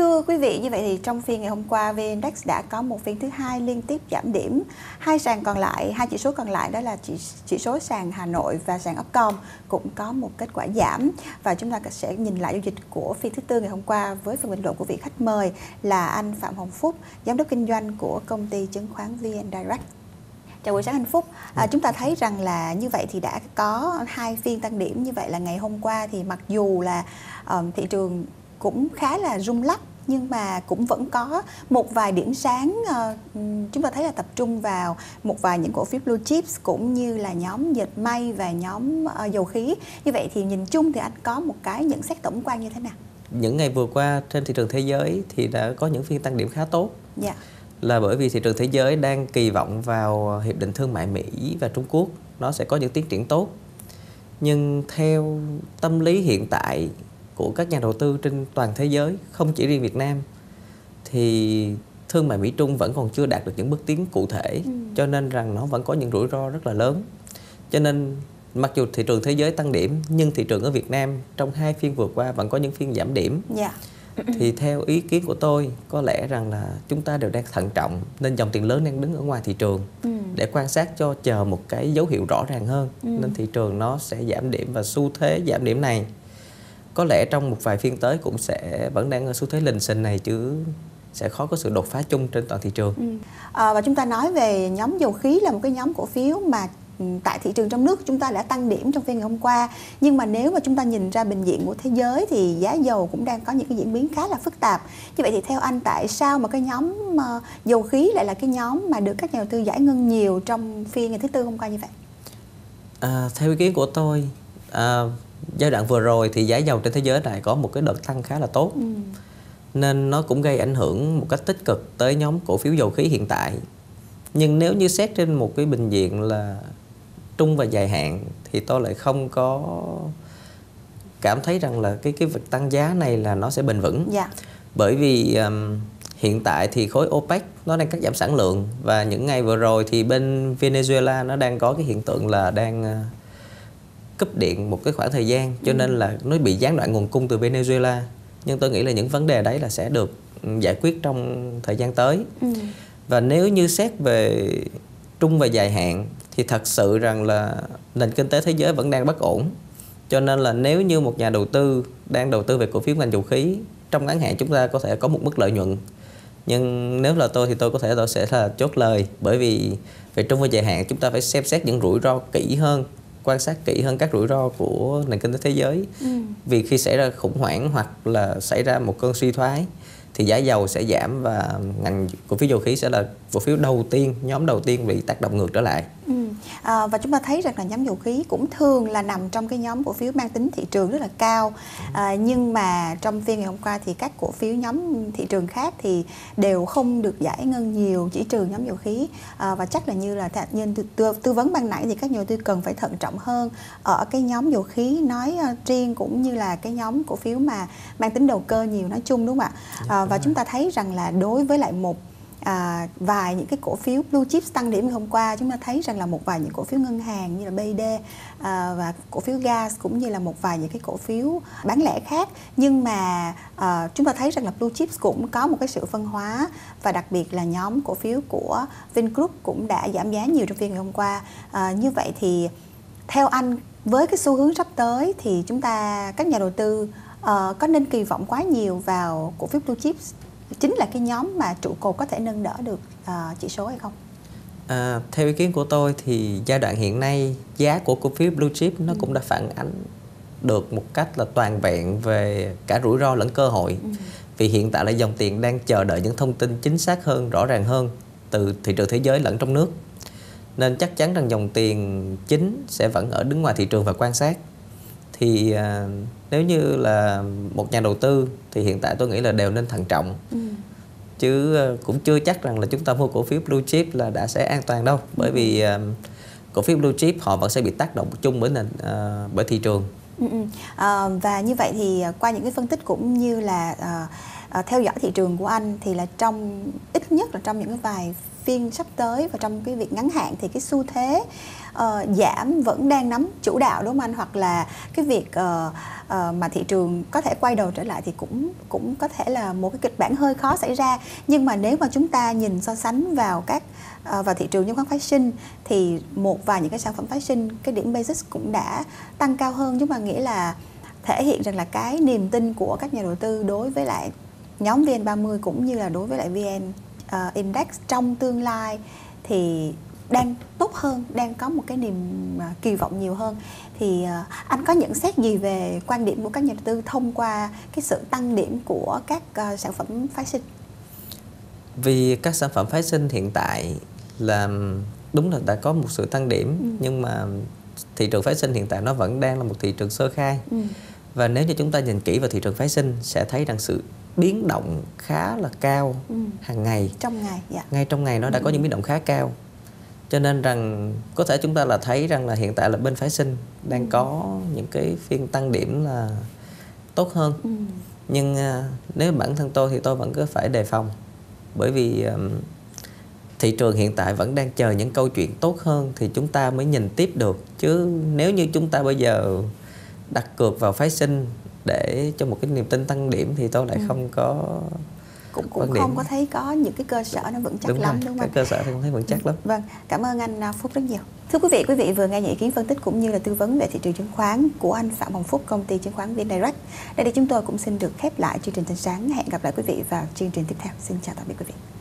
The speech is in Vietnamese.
Thưa quý vị, như vậy thì trong phiên ngày hôm qua, VN Index đã có một phiên thứ hai liên tiếp giảm điểm. Hai sàn còn lại, hai chỉ số còn lại đó là chỉ chỉ số sàn Hà Nội và sàn Upcom cũng có một kết quả giảm. Và chúng ta sẽ nhìn lại giao dịch của phiên thứ tư ngày hôm qua với phần bình luận của vị khách mời là anh Phạm Hồng Phúc, giám đốc kinh doanh của công ty chứng khoán VN Direct. Chào buổi sáng hạnh phúc. À, chúng ta thấy rằng là như vậy thì đã có hai phiên tăng điểm như vậy là ngày hôm qua thì mặc dù là um, thị trường cũng khá là rung lắc nhưng mà cũng vẫn có một vài điểm sáng uh, chúng ta thấy là tập trung vào một vài những cổ phiếu blue chips cũng như là nhóm dệt may và nhóm uh, dầu khí. Như vậy thì nhìn chung thì anh có một cái nhận xét tổng quan như thế nào? Những ngày vừa qua trên thị trường thế giới thì đã có những phiên tăng điểm khá tốt. Dạ. là bởi vì thị trường thế giới đang kỳ vọng vào hiệp định thương mại Mỹ và Trung Quốc. Nó sẽ có những tiến triển tốt. Nhưng theo tâm lý hiện tại của các nhà đầu tư trên toàn thế giới, không chỉ riêng Việt Nam thì thương mại Mỹ Trung vẫn còn chưa đạt được những bước tiến cụ thể ừ. cho nên rằng nó vẫn có những rủi ro rất là lớn. Cho nên mặc dù thị trường thế giới tăng điểm nhưng thị trường ở Việt Nam trong hai phiên vừa qua vẫn có những phiên giảm điểm. Yeah. Dạ. thì theo ý kiến của tôi có lẽ rằng là chúng ta đều đang thận trọng nên dòng tiền lớn đang đứng ở ngoài thị trường ừ. để quan sát cho chờ một cái dấu hiệu rõ ràng hơn ừ. nên thị trường nó sẽ giảm điểm và xu thế giảm điểm này có lẽ trong một vài phiên tới cũng sẽ vẫn đang ở xu thế lình xình này chứ sẽ khó có sự đột phá chung trên toàn thị trường. Ừ. À, và chúng ta nói về nhóm dầu khí là một cái nhóm cổ phiếu mà ừ, tại thị trường trong nước chúng ta đã tăng điểm trong phiên ngày hôm qua nhưng mà nếu mà chúng ta nhìn ra bình diện của thế giới thì giá dầu cũng đang có những cái diễn biến khá là phức tạp như vậy thì theo anh tại sao mà cái nhóm uh, dầu khí lại là cái nhóm mà được các nhà đầu tư giải ngân nhiều trong phiên ngày thứ tư hôm qua như vậy à, theo ý kiến của tôi à, giai đoạn vừa rồi thì giá dầu trên thế giới này có một cái đợt tăng khá là tốt ừ. nên nó cũng gây ảnh hưởng một cách tích cực tới nhóm cổ phiếu dầu khí hiện tại nhưng nếu như xét trên một cái bình diện là trung và dài hạn thì tôi lại không có cảm thấy rằng là cái cái việc tăng giá này là nó sẽ bền vững dạ. bởi vì um, hiện tại thì khối OPEC nó đang cắt giảm sản lượng và những ngày vừa rồi thì bên Venezuela nó đang có cái hiện tượng là đang uh, cúp điện một cái khoảng thời gian cho ừ. nên là nó bị gián đoạn nguồn cung từ Venezuela. Nhưng tôi nghĩ là những vấn đề đấy là sẽ được ừ, giải quyết trong thời gian tới. Ừ. và nếu như xét về trung và dài hạn thì thật sự rằng là nền kinh tế thế giới vẫn đang bất ổn. Cho nên là nếu như một nhà đầu tư đang đầu tư về cổ phiếu ngành dầu khí trong ngắn hạn chúng ta có thể có một mức lợi nhuận. Nhưng nếu là tôi thì tôi có thể tôi sẽ là chốt lời bởi vì về trung và dài hạn chúng ta phải xem xét những rủi ro kỹ hơn quan sát kỹ hơn các rủi ro của nền kinh tế thế giới ừ. vì khi xảy ra khủng hoảng hoặc là xảy ra một cơn suy thoái thì giá dầu sẽ giảm và ngành cổ phiếu dầu khí sẽ là cổ phiếu đầu tiên nhóm đầu tiên bị tác động ngược trở lại ừ. À, và chúng ta thấy rằng là nhóm dầu khí cũng thường là nằm trong cái nhóm cổ phiếu mang tính thị trường rất là cao. À, nhưng mà trong phiên ngày hôm qua thì các cổ phiếu nhóm thị trường khác thì đều không được giải ngân nhiều chỉ trừ nhóm dầu khí. À, và chắc là như là nhân tư, tư, tư vấn ban nãy thì các nhà đầu tư cần phải thận trọng hơn ở cái nhóm dầu khí. Nói riêng cũng như là cái nhóm cổ phiếu mà mang tính đầu cơ nhiều nói chung đúng không ạ? À, và chúng ta thấy rằng là đối với lại một à, vài những cái cổ phiếu blue chips tăng điểm hôm qua. Chúng ta thấy rằng là một vài những cổ phiếu ngân hàng như là BD à, và cổ phiếu gas cũng như là một vài những cái cổ phiếu bán lẻ khác. Nhưng mà à, chúng ta thấy rằng là blue chips cũng có một cái sự phân hóa và đặc biệt là nhóm cổ phiếu của Vingroup cũng đã giảm giá nhiều trong phiên ngày hôm qua. À, như vậy thì theo anh với cái xu hướng sắp tới thì chúng ta các nhà đầu tư uh, có nên kỳ vọng quá nhiều vào cổ phiếu blue chips? Chính là cái nhóm mà trụ cột có thể nâng đỡ được uh, chỉ số hay không? À, theo ý kiến của tôi thì giai đoạn hiện nay giá của cổ phiếu blue chip nó ừ. cũng đã phản ánh được một cách là toàn vẹn về cả rủi ro lẫn cơ hội. Ừ. Vì hiện tại là dòng tiền đang chờ đợi những thông tin chính xác hơn, rõ ràng hơn từ thị trường thế giới lẫn trong nước. Nên chắc chắn rằng dòng tiền chính sẽ vẫn ở đứng ngoài thị trường và quan sát. Thì à, nếu như là một nhà đầu tư thì hiện tại tôi nghĩ là đều nên thận trọng ừ. chứ ờ, cũng chưa chắc rằng là chúng ta mua cổ phiếu blue chip là đã sẽ an toàn đâu bởi ừ. vì uh, cổ phiếu blue chip họ vẫn sẽ bị tác động chung bởi nền bởi thị trường ừ, ừ. À, và như vậy thì qua những cái phân tích cũng như là uh, Ờ, theo dõi thị trường của anh thì là trong ít nhất là trong những cái vài phiên sắp tới và trong cái việc ngắn hạn thì cái xu thế uh, giảm vẫn đang nắm chủ đạo đúng không anh? Hoặc là cái việc uh, uh, mà thị trường có thể quay đầu trở lại thì cũng cũng có thể là một cái kịch bản hơi khó xảy ra. Nhưng mà nếu mà chúng ta nhìn so sánh vào các uh, vào thị trường chứng khoán phái sinh thì một vài những cái sản phẩm phái sinh cái điểm basis cũng đã tăng cao hơn. Chúng mà nghĩa là thể hiện rằng là cái niềm tin của các nhà đầu tư đối với lại nhóm VN30 cũng như là đối với lại VN uh, index trong tương lai thì đang tốt hơn, đang có một cái niềm uh, kỳ vọng nhiều hơn thì uh, anh có nhận xét gì về quan điểm của các nhà đầu tư thông qua cái sự tăng điểm của các uh, sản phẩm phái sinh? Vì các sản phẩm phái sinh hiện tại là đúng là đã có một sự tăng điểm ừ. nhưng mà thị trường phái sinh hiện tại nó vẫn đang là một thị trường sơ khai. Ừ. Và nếu như chúng ta nhìn kỹ vào thị trường phái sinh sẽ thấy rằng sự biến động khá là cao ừ. hàng ngày trong ngày dạ. ngay trong ngày nó đã ừ. có những biến động khá cao cho nên rằng có thể chúng ta là thấy rằng là hiện tại là bên phái sinh đang ừ. có những cái phiên tăng điểm là tốt hơn ừ. nhưng uh, nếu bản thân tôi thì tôi vẫn cứ phải đề phòng bởi vì um, thị trường hiện tại vẫn đang chờ những câu chuyện tốt hơn thì chúng ta mới nhìn tiếp được chứ nếu như chúng ta bây giờ đặt cược vào phái sinh để cho một cái niềm tin tăng điểm thì tôi lại ừ. không có cũng cũng không có thấy có những cái cơ sở nó vững chắc đúng lắm rồi. đúng không? Cái cơ sở thì không thấy vững chắc lắm. Vâng, cảm ơn anh à, Phúc rất nhiều. Thưa quý vị, quý vị vừa nghe những ý kiến phân tích cũng như là tư vấn về thị trường chứng khoán của anh Phạm Hồng Phúc, công ty chứng khoán VN Direct. Đây thì chúng tôi cũng xin được khép lại chương trình tin sáng. Hẹn gặp lại quý vị vào chương trình tiếp theo. Xin chào tạm biệt quý vị.